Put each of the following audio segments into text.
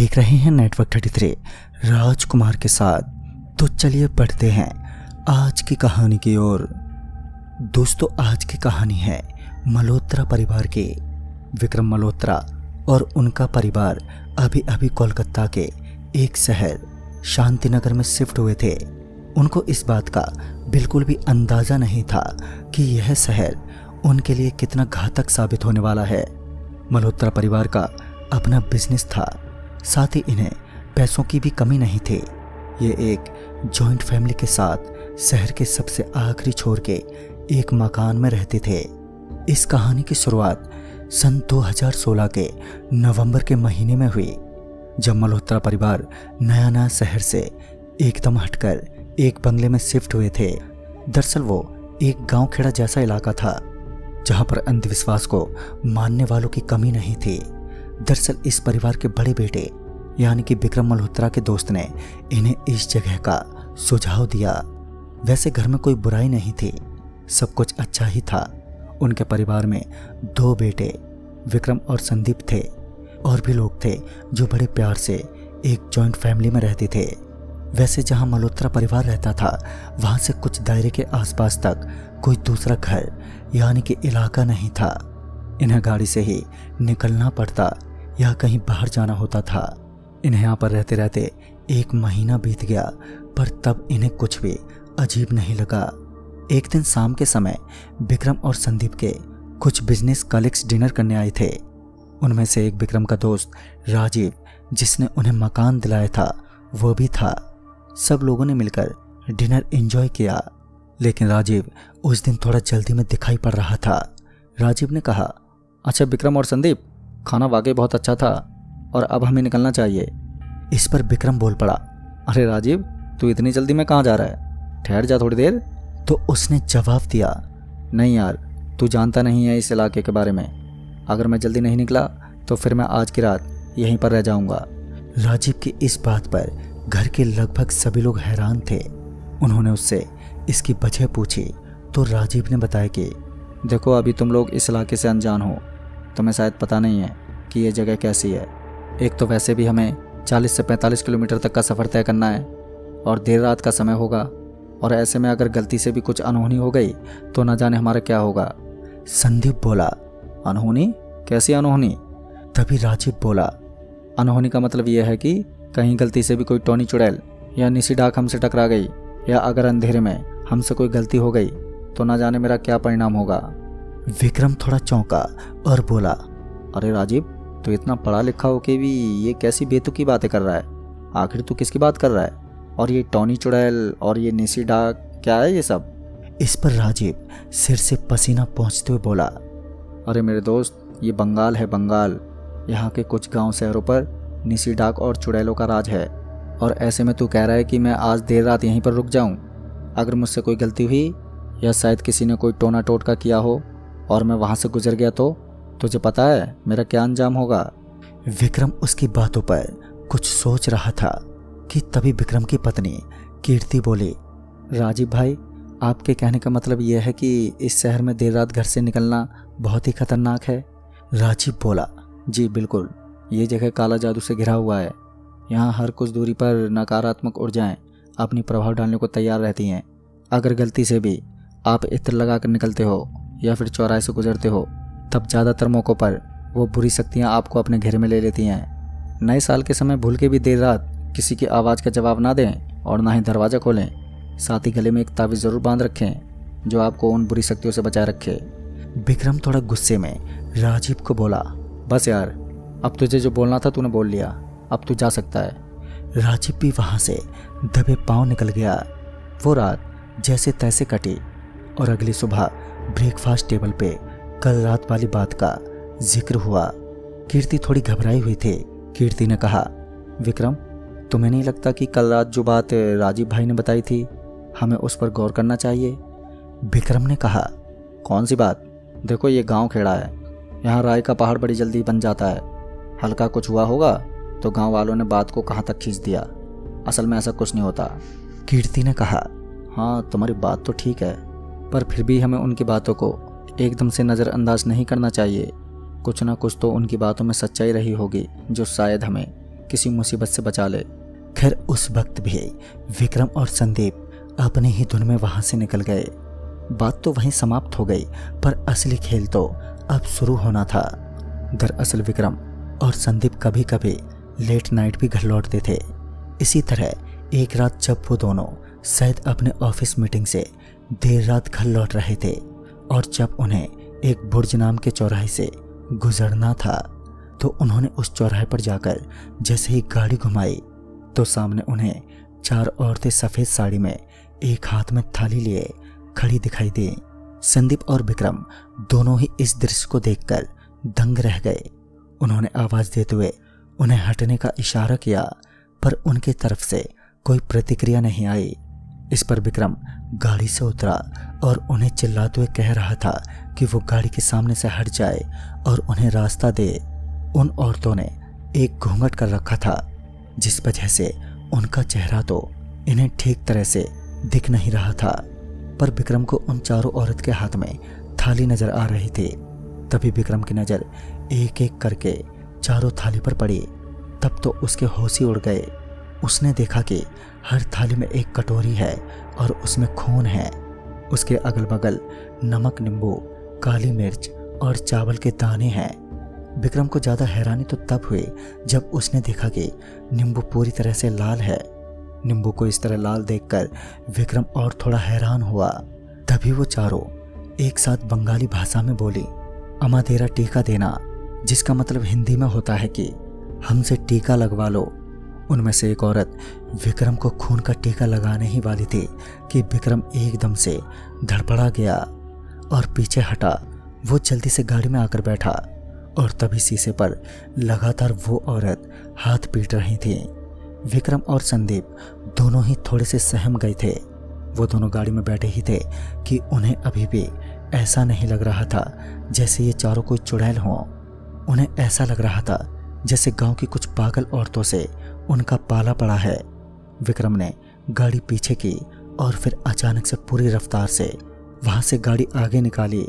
देख रहे हैं नेटवर्क थर्टी थ्री राजकुमार के साथ। तो चलिए पढ़ते हैं आज की कहानी की ओर। दोस्तों, आज की कहानी है मल्होत्रा परिवार की, विक्रम मल्होत्रा और उनका परिवार अभी अभी कोलकाता के एक शहर शांतिनगर में शिफ्ट हुए थे। उनको इस बात का बिल्कुल भी अंदाज़ा नहीं था कि यह शहर उनके लिए कितना घातक साबित होने वाला है। मल्होत्रा परिवार का अपना बिज़नेस था। साथ ही इन्हें पैसों की भी कमी नहीं थी। ये एक जॉइंट फैमिली के साथ शहर के सबसे आखिरी छोर के एक मकान में रहते थे। इस कहानी की शुरुआत सन 2016 के नवंबर के महीने में हुई, जब मल्होत्रा परिवार नया नया शहर से एकदम हटकर एक बंगले में शिफ्ट हुए थे। दरअसल वो एक गाँव खेड़ा जैसा इलाका था, जहाँ पर अंधविश्वास को मानने वालों की कमी नहीं थी। दरअसल इस परिवार के बड़े बेटे, यानी कि विक्रम मल्होत्रा के दोस्त ने इन्हें इस जगह का सुझाव दिया। वैसे घर में कोई बुराई नहीं थी, सब कुछ अच्छा ही था। उनके परिवार में दो बेटे, विक्रम और संदीप थे, और भी लोग थे जो बड़े प्यार से एक जॉइंट फैमिली में रहते थे। वैसे जहाँ मल्होत्रा परिवार रहता था, वहाँ से कुछ दायरे के आसपास तक कोई दूसरा घर, यानी कि इलाका नहीं था। इन्हें गाड़ी से ही निकलना पड़ता या कहीं बाहर जाना होता था। इन्हें यहाँ पर रहते रहते एक महीना बीत गया, पर तब इन्हें कुछ भी अजीब नहीं लगा। एक दिन शाम के समय विक्रम और संदीप के कुछ बिज़नेस कलीग्स डिनर करने आए थे। उनमें से एक विक्रम का दोस्त राजीव, जिसने उन्हें मकान दिलाया था, वो भी था। सब लोगों ने मिलकर डिनर एंजॉय किया, लेकिन राजीव उस दिन थोड़ा जल्दी में दिखाई पड़ रहा था। राजीव ने कहा अच्छा विक्रम और संदीप खाना वाकई बहुत अच्छा था और अब हमें निकलना चाहिए। इस पर विक्रम बोल पड़ा, अरे राजीव, तू इतनी जल्दी में कहाँ जा रहा है? ठहर जा थोड़ी देर। तो उसने जवाब दिया, नहीं यार, तू जानता नहीं है इस इलाके के बारे में। अगर मैं जल्दी नहीं निकला तो फिर मैं आज की रात यहीं पर रह जाऊँगा। राजीव की इस बात पर घर के लगभग सभी लोग हैरान थे। उन्होंने उससे इसकी वजह पूछी तो राजीव ने बताया कि, देखो, अभी तुम लोग इस इलाके से अनजान हो। तुम्हें शायद पता नहीं है कि ये जगह कैसी है। एक तो वैसे भी हमें 40 से 45 किलोमीटर तक का सफ़र तय करना है और देर रात का समय होगा। और ऐसे में अगर गलती से भी कुछ अनहोनी हो गई तो ना जाने हमारा क्या होगा। संदीप बोला, अनहोनी? कैसी अनहोनी? तभी राजीव बोला, अनहोनी का मतलब यह है कि कहीं गलती से भी कोई टोनी चुड़ैल या निशी डाक हमसे टकरा गई, या अगर अंधेरे में हमसे कोई गलती हो गई तो ना जाने मेरा क्या परिणाम होगा। विक्रम थोड़ा चौंका और बोला, अरे राजीव तो इतना पढ़ा लिखा हो के भी ये कैसी बेतुकी बातें कर रहा है? आखिर तू किसकी बात कर रहा है? और ये टॉनी चुड़ैल और ये निसी डाक, क्या है ये सब? इस पर राजीव सिर से पसीना पहुँचते हुए बोला, अरे मेरे दोस्त, ये बंगाल है बंगाल। यहाँ के कुछ गाँव शहरों पर निसी डाक और चुड़ैलों का राज है। और ऐसे में तू कह रहा है कि मैं आज देर रात यहीं पर रुक जाऊँ। अगर मुझसे कोई गलती हुई या शायद किसी ने कोई टोना टोटका किया हो और मैं वहाँ से गुजर गया तो तुझे पता है मेरा क्या अंजाम होगा? विक्रम उसकी बातों पर कुछ सोच रहा था कि तभी विक्रम की पत्नी कीर्ति बोली राजीव भाई आपके कहने का मतलब यह है कि इस शहर में देर रात घर से निकलना बहुत ही खतरनाक है। राजीव बोला जी बिल्कुल। ये जगह काला जादू से घिरा हुआ है। यहाँ हर कुछ दूरी पर नकारात्मक ऊर्जाएँ अपनी प्रभाव डालने को तैयार रहती हैं। अगर गलती से भी आप इत्र लगा कर निकलते हो या फिर चौराहे से गुजरते हो, तब ज़्यादातर मौक़ों पर वो बुरी शक्तियाँ आपको अपने घेरे में ले लेती हैं। नए साल के समय भूल के भी देर रात किसी की आवाज़ का जवाब ना दें और ना ही दरवाज़ा खोलें। साथ ही गले में एक तावीज़ ज़रूर बाँध रखें, जो आपको उन बुरी शक्तियों से बचाए रखे। विक्रम थोड़ा गुस्से में राजीव को बोला, बस यार, अब तुझे जो बोलना था तूने बोल लिया, अब तू जा सकता है। राजीव भी वहाँ से दबे पाँव निकल गया। वो रात जैसे तैसे कटी और अगली सुबह ब्रेकफास्ट टेबल पे कल रात वाली बात का ज़िक्र हुआ। कीर्ति थोड़ी घबराई हुई थी। कीर्ति ने कहा, विक्रम, तुम्हें नहीं लगता कि कल रात जो बात राजीव भाई ने बताई थी, हमें उस पर गौर करना चाहिए? विक्रम ने कहा, कौन सी बात? देखो ये गाँव खेड़ा है। यहाँ राय का पहाड़ बड़ी जल्दी बन जाता है। हल्का कुछ हुआ होगा तो गाँव वालों ने बात को कहाँ तक खींच दिया। असल में ऐसा कुछ नहीं होता। कीर्ति ने कहा हाँ तुम्हारी बात तो ठीक है। पर फिर भी हमें उनकी बातों को एकदम से नज़रअंदाज नहीं करना चाहिए। कुछ ना कुछ तो उनकी बातों में सच्चाई रही होगी, जो शायद हमें किसी मुसीबत से बचा ले। खैर, उस वक्त भी विक्रम और संदीप अपने ही धुन में वहाँ से निकल गए। बात तो वहीं समाप्त हो गई, पर असली खेल तो अब शुरू होना था। दरअसल विक्रम और संदीप कभी कभी लेट नाइट भी घर लौटते थे। इसी तरह एक रात जब वो दोनों शायद अपने ऑफ़िस मीटिंग से देर रात घर लौट रहे थे और जब उन्हें एक बुर्ज नाम के चौराहे से गुजरना था तो उन्होंने उस चौराहे पर जाकर जैसे ही गाड़ी घुमाई तो सामने उन्हें चार औरतें सफ़ेद साड़ी में एक हाथ में थाली लिए खड़ी दिखाई दी। संदीप और विक्रम दोनों ही इस दृश्य को देखकर दंग रह गए। उन्होंने आवाज़ देते हुए उन्हें हटने का इशारा किया, पर उनकी तरफ़ से कोई प्रतिक्रिया नहीं आई। इस पर विक्रम गाड़ी से उतरा और उन्हें चिल्लाते हुए कह रहा था कि वो गाड़ी के सामने से हट जाए और उन्हें रास्ता दे। उन औरतों ने एक घूंघट कर रखा था, जिस वजह से उनका चेहरा तो इन्हें ठीक तरह से दिख नहीं रहा था। पर विक्रम को उन चारों औरत के हाथ में थाली नज़र आ रही थी। तभी विक्रम की नज़र एक एक करके चारों थाली पर पड़ी। तब तो उसके होश ही उड़ गए। उसने देखा कि हर थाली में एक कटोरी है और उसमें खून है। उसके अगल बगल नमक, नींबू, काली मिर्च और चावल के दाने हैं। विक्रम को ज़्यादा हैरानी तो तब हुई जब उसने देखा कि नींबू पूरी तरह से लाल है। नींबू को इस तरह लाल देखकर विक्रम और थोड़ा हैरान हुआ। तभी वो चारों एक साथ बंगाली भाषा में बोली अमा तेरा टीका देना, जिसका मतलब हिंदी में होता है कि हमसे टीका लगवा लो। उनमें से एक औरत विक्रम को खून का टीका लगाने ही वाली थी कि विक्रम एकदम से धड़पड़ा गया और पीछे हटा, वो जल्दी से गाड़ी में आकर बैठा और तभी शीशे पर लगातार वो औरत हाथ पीट रही थी। विक्रम और संदीप दोनों ही थोड़े से सहम गए थे। वो दोनों गाड़ी में बैठे ही थे कि उन्हें अभी भी ऐसा नहीं लग रहा था जैसे ये चारों कोई चुड़ैल हों। उन्हें ऐसा लग रहा था जैसे गाँव की कुछ पागल औरतों से उनका पाला पड़ा है। विक्रम ने गाड़ी पीछे की और फिर अचानक से पूरी रफ्तार से वहाँ से गाड़ी आगे निकाली।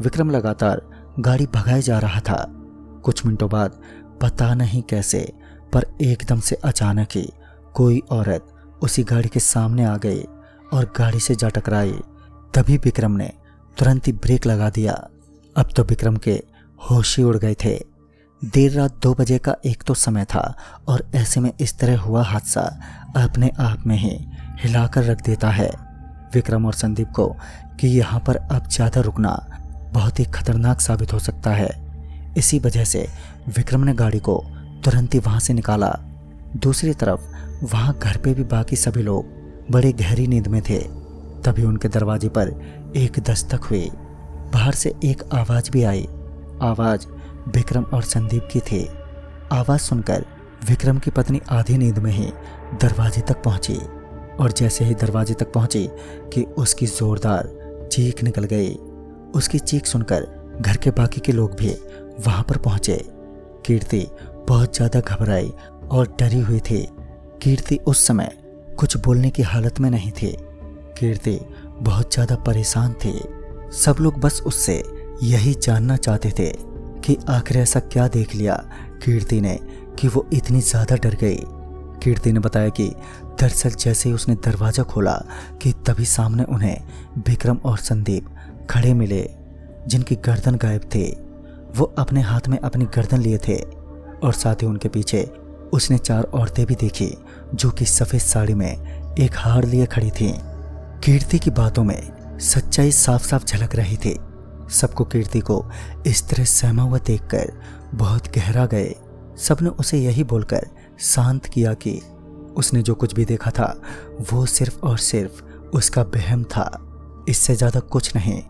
विक्रम लगातार गाड़ी भगाए जा रहा था। कुछ मिनटों बाद पता नहीं कैसे, पर एकदम से अचानक ही कोई औरत उसी गाड़ी के सामने आ गई और गाड़ी से जा टकराई। तभी विक्रम ने तुरंत ही ब्रेक लगा दिया। अब तो विक्रम के होश ही उड़ गए थे। देर रात दो बजे का एक तो समय था और ऐसे में इस तरह हुआ हादसा अपने आप में ही हिलाकर रख देता है विक्रम और संदीप को कि यहाँ पर अब ज़्यादा रुकना बहुत ही खतरनाक साबित हो सकता है। इसी वजह से विक्रम ने गाड़ी को तुरंत ही वहाँ से निकाला। दूसरी तरफ़ वहाँ घर पे भी बाकी सभी लोग बड़े गहरी नींद में थे। तभी उनके दरवाजे पर एक दस्तक हुई। बाहर से एक आवाज़ भी आई। आवाज़ विक्रम और संदीप की थी। आवाज़ सुनकर विक्रम की पत्नी आधी नींद में ही दरवाजे तक पहुँची और जैसे ही दरवाजे तक पहुँची कि उसकी जोरदार चीख निकल गई, उसकी चीख सुनकर घर के बाकी के लोग भी वहाँ पर पहुँचे। कीर्ति बहुत ज़्यादा घबराई और डरी हुई थी। कीर्ति उस समय कुछ बोलने की हालत में नहीं थी। कीर्ति बहुत ज़्यादा परेशान थी। सब लोग बस उससे यही जानना चाहते थे कि आखिर ऐसा क्या देख लिया कीर्ति ने कि वो इतनी ज़्यादा डर गई। कीर्ति ने बताया कि दरअसल जैसे ही उसने दरवाज़ा खोला कि तभी सामने उन्हें विक्रम और संदीप खड़े मिले, जिनकी गर्दन गायब थे। वो अपने हाथ में अपनी गर्दन लिए थे और साथ ही उनके पीछे उसने चार औरतें भी देखी जो कि सफ़ेद साड़ी में एक हार लिए खड़ी थी। कीर्ति की बातों में सच्चाई साफ़ साफ़ झलक रही थी। सबको कीर्ति को इस तरह सहमा हुआ देखकर बहुत गहरा गए। सबने उसे यही बोलकर शांत किया कि उसने जो कुछ भी देखा था, वो सिर्फ़ और सिर्फ़ उसका बहम था। इससे ज़्यादा कुछ नहीं,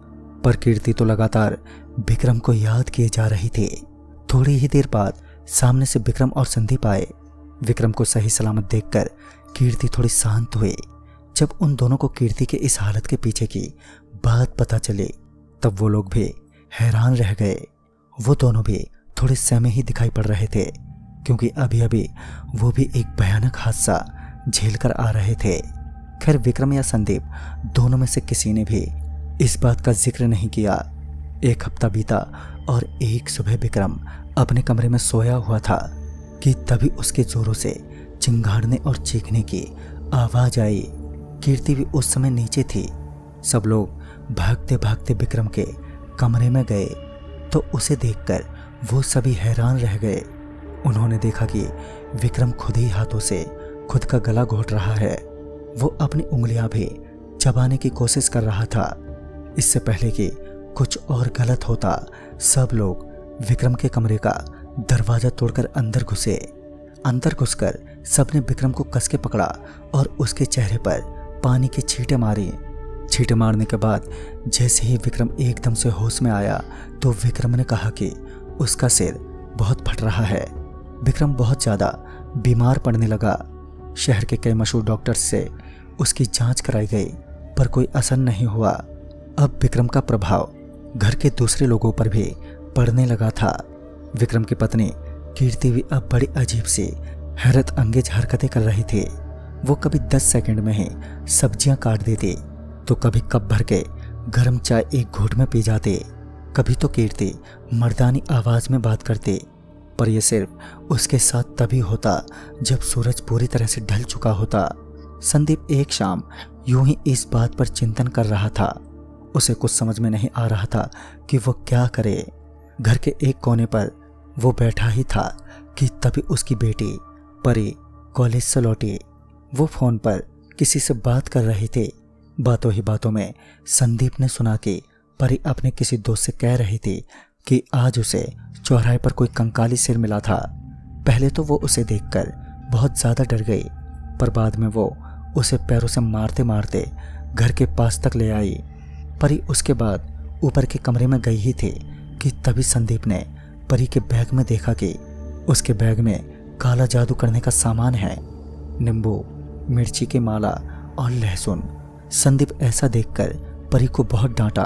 पर कीर्ति तो लगातार विक्रम को याद किए जा रही थी। थोड़ी ही देर बाद सामने से विक्रम और संदीप आए। विक्रम को सही सलामत देखकर कीर्ति थोड़ी शांत हुई। जब उन दोनों को कीर्ति के इस हालत के पीछे की बात पता चली तब वो लोग भी हैरान रह गए। वो दोनों भी थोड़े समय ही दिखाई पड़ रहे थे, क्योंकि अभी अभी वो भी एक भयानक हादसा झेल कर आ रहे थे। खैर, विक्रम या संदीप दोनों में से किसी ने भी इस बात का ज़िक्र नहीं किया। एक हफ़्ता बीता और एक सुबह विक्रम अपने कमरे में सोया हुआ था कि तभी उसके जोरों से चिंगाड़ने और चीखने की आवाज़ आई। कीर्ति भी उस समय नीचे थी। सब लोग भागते भागते विक्रम के कमरे में गए तो उसे देखकर वो सभी हैरान रह गए। उन्होंने देखा कि विक्रम खुद ही हाथों से खुद का गला घोट रहा है। वो अपनी उंगलियाँ भी चबाने की कोशिश कर रहा था। इससे पहले कि कुछ और गलत होता, सब लोग विक्रम के कमरे का दरवाज़ा तोड़कर अंदर घुसे। अंदर घुसकर सबने विक्रम को कसके पकड़ा और उसके चेहरे पर पानी की छींटे मारी। छींटे मारने के बाद जैसे ही विक्रम एकदम से होश में आया तो विक्रम ने कहा कि उसका सिर बहुत फट रहा है। विक्रम बहुत ज़्यादा बीमार पड़ने लगा। शहर के कई मशहूर डॉक्टर्स से उसकी जाँच कराई गई, पर कोई असर नहीं हुआ। अब विक्रम का प्रभाव घर के दूसरे लोगों पर भी पड़ने लगा था। विक्रम की पत्नी कीर्ति भी अब बड़ी अजीब सी हैरत अंगेज हरकतें कर रही थी। वो कभी दस सेकंड में ही सब्ज़ियाँ काट देती तो कभी कप भर के, गर्म चाय एक घूट में पी जाते, कभी तो कीर्ति मर्दानी आवाज़ में बात करते, पर यह सिर्फ़ उसके साथ तभी होता, जब सूरज पूरी तरह से ढल चुका होता। संदीप एक शाम यूँ ही इस बात पर चिंतन कर रहा था। उसे कुछ समझ में नहीं आ रहा था कि वो क्या करे। घर के एक कोने पर वो बैठा ही था कि तभी उसकी बेटी, परी, कॉलेज से लौटी। वो फ़ोन पर किसी से बात कर रही थी। बातों ही बातों में संदीप ने सुना कि परी अपने किसी दोस्त से कह रही थी कि आज उसे चौराहे पर कोई कंकाली सिर मिला था। पहले तो वो उसे देखकर बहुत ज़्यादा डर गई, पर बाद में वो उसे पैरों से मारते मारते घर के पास तक ले आई। परी उसके बाद ऊपर के कमरे में गई ही थी कि तभी संदीप ने परी के बैग में देखा कि उसके बैग में काला जादू करने का सामान है, नींबू, मिर्ची के माला और लहसुन। संदीप ऐसा देखकर परी को बहुत डांटा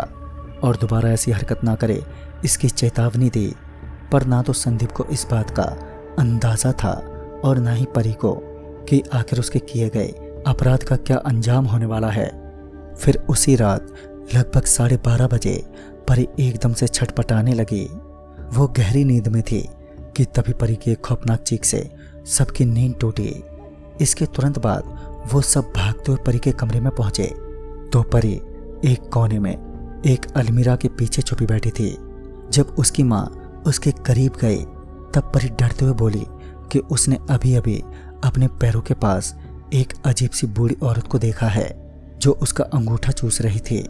और दोबारा ऐसी हरकत ना करे, इसकी चेतावनी दी। पर ना तो संदीप को इस बात का अंदाज़ा था और ना ही परी को कि आखिर उसके किए गए अपराध का क्या अंजाम होने वाला है। फिर उसी रात लगभग साढ़े बारह बजे परी एकदम से छटपटाने लगी। वो गहरी नींद में थी कि तभी परी की खौफनाक चीख से सबकी नींद टूटी। इसके तुरंत बाद वो सब भागते हुए परी के कमरे में पहुँचे। तो परी एक कोने में एक अलमीरा के पीछे छुपी बैठी थी। जब उसकी माँ उसके करीब गई, तब परी डरते हुए बोली कि उसने अभी अभी अपने पैरों के पास एक अजीब सी बूढ़ी औरत को देखा है, जो उसका अंगूठा चूस रही थी।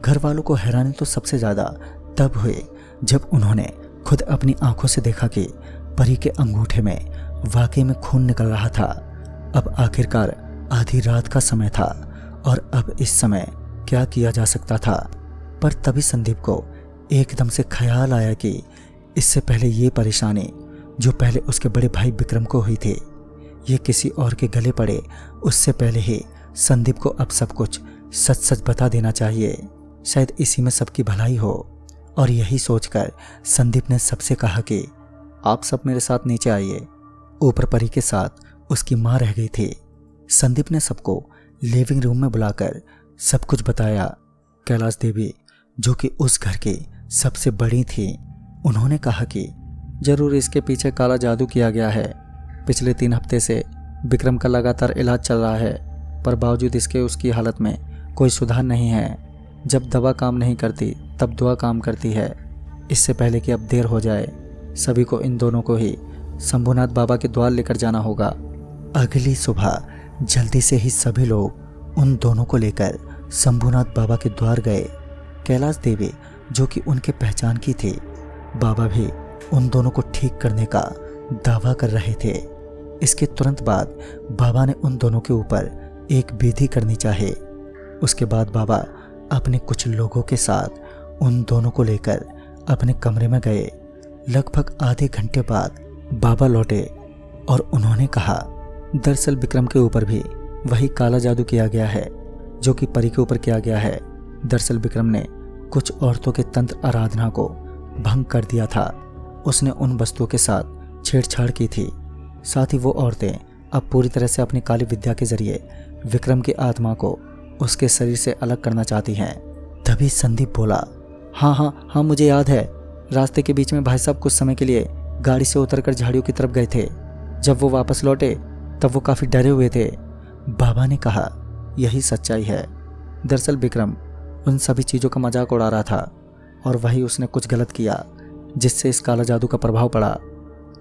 घर वालों को हैरानी तो सबसे ज़्यादा तब हुई जब उन्होंने खुद अपनी आँखों से देखा कि परी के अंगूठे में वाकई में खून निकल रहा था। अब आखिरकार आधी रात का समय था और अब इस समय क्या किया जा सकता था? पर तभी संदीप को एकदम से ख्याल आया कि इससे पहले ये परेशानी, जो पहले उसके बड़े भाई विक्रम को हुई थी, ये किसी और के गले पड़े, उससे पहले ही संदीप को अब सब कुछ सच सच बता देना चाहिए। शायद इसी में सबकी भलाई हो। और यही सोचकर संदीप ने सबसे कहा कि, आप सब मेरे साथ नीचे आइए। ऊपर परी के साथ उसकी माँ रह गई थी। संदीप ने सबको लिविंग रूम में बुलाकर सब कुछ बताया। कैलाश देवी, जो कि उस घर की सबसे बड़ी थी, उन्होंने कहा कि ज़रूर इसके पीछे काला जादू किया गया है। पिछले तीन हफ़्ते से विक्रम का लगातार इलाज चल रहा है, पर बावजूद इसके उसकी हालत में कोई सुधार नहीं है। जब दवा काम नहीं करती, तब दुआ काम करती है। इससे पहले कि अब देर हो जाए, सभी को इन दोनों को ही शंभुनाथ बाबा के द्वार लेकर जाना होगा। अगली सुबह जल्दी से ही सभी लोग उन दोनों को लेकर शंभुनाथ बाबा के द्वार गए। कैलाश देवी, जो कि उनके पहचान की थी, बाबा भी उन दोनों को ठीक करने का दावा कर रहे थे। इसके तुरंत बाद बाबा ने उन दोनों के ऊपर एक विधि करनी चाहे। उसके बाद बाबा अपने कुछ लोगों के साथ उन दोनों को लेकर अपने कमरे में गए। लगभग आधे घंटे बाद बाबा लौटे और उन्होंने कहा दरअसल विक्रम के ऊपर भी वही काला जादू किया गया है, जो कि परी के ऊपर किया गया है। दरअसल विक्रम ने कुछ औरतों के तंत्र आराधना को भंग कर दिया था। उसने उन वस्तुओं के साथ छेड़छाड़ की थी। साथ ही वो औरतें अब पूरी तरह से अपनी काली विद्या के ज़रिए विक्रम की आत्मा को उसके शरीर से अलग करना चाहती हैं। तभी संदीप बोला हाँ हाँ हाँ मुझे याद है। रास्ते के बीच में भाई साहब कुछ समय के लिए गाड़ी से उतरकर झाड़ियों की तरफ़ गए थे। जब वो वापस लौटे तब वो काफ़ी डरे हुए थे। बाबा ने कहा, यही सच्चाई है। दरअसल विक्रम, उन सभी चीज़ों का मज़ाक उड़ा रहा था, और वही उसने कुछ गलत किया, जिससे इस काला जादू का प्रभाव पड़ा।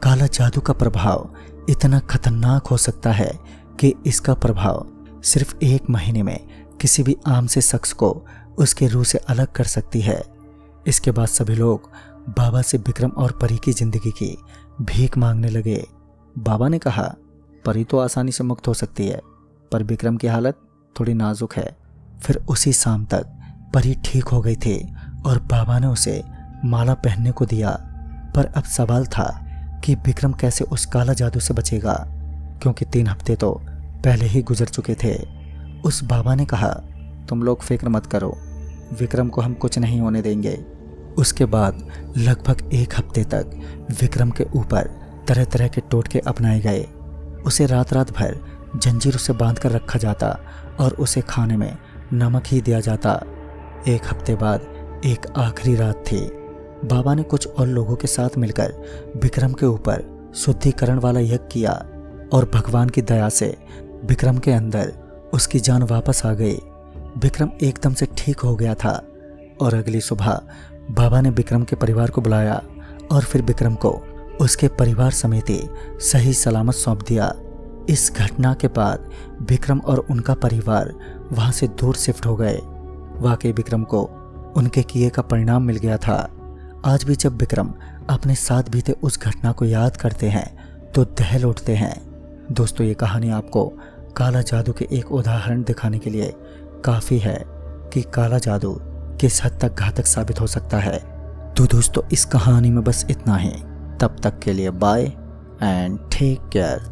काला जादू का प्रभाव इतना खतरनाक हो सकता है कि इसका प्रभाव सिर्फ़ एक महीने में किसी भी आम से शख्स को उसके रूह से अलग कर सकती है। इसके बाद सभी लोग बाबा से विक्रम और परी की ज़िंदगी की भीख मांगने लगे। बाबा ने कहा परी तो आसानी से मुक्त हो सकती है। पर विक्रम की हालत थोड़ी नाजुक है। फिर उसी शाम तक परी ठीक हो गई थी और बाबा ने उसे माला पहनने को दिया। पर अब सवाल था कि विक्रम कैसे उस काला जादू से बचेगा, क्योंकि तीन हफ़्ते तो पहले ही गुजर चुके थे। उस बाबा ने कहा, तुम लोग फ़िक्र मत करो, विक्रम को हम कुछ नहीं होने देंगे। उसके बाद लगभग एक हफ़्ते तक विक्रम के ऊपर तरह तरह के टोटके अपनाए गए। उसे रात रात भर जंजीर से बाँध कर रखा जाता और उसे खाने में नमक ही दिया जाता। एक हफ़्ते बाद एक आखिरी रात थी। बाबा ने कुछ और लोगों के साथ मिलकर विक्रम के ऊपर शुद्धिकरण वाला यज्ञ किया और भगवान की दया से विक्रम के अंदर उसकी जान वापस आ गई। विक्रम एकदम से ठीक हो गया था और अगली सुबह बाबा ने विक्रम के परिवार को बुलाया और फिर विक्रम को उसके परिवार समेत सही सलामत सौंप दिया। इस घटना के बाद विक्रम और उनका परिवार वहाँ से दूर शिफ्ट हो गए। वाकई विक्रम को उनके किए का परिणाम मिल गया था। आज भी जब विक्रम अपने साथ बीते उस घटना को याद करते हैं तो दहल उठते हैं। दोस्तों, ये कहानी आपको काला जादू के एक उदाहरण दिखाने के लिए काफ़ी है कि काला जादू किस हद तक घातक साबित हो सकता है। तो दोस्तों, इस कहानी में बस इतना ही। तब तक के लिए बाय एंड टेक केयर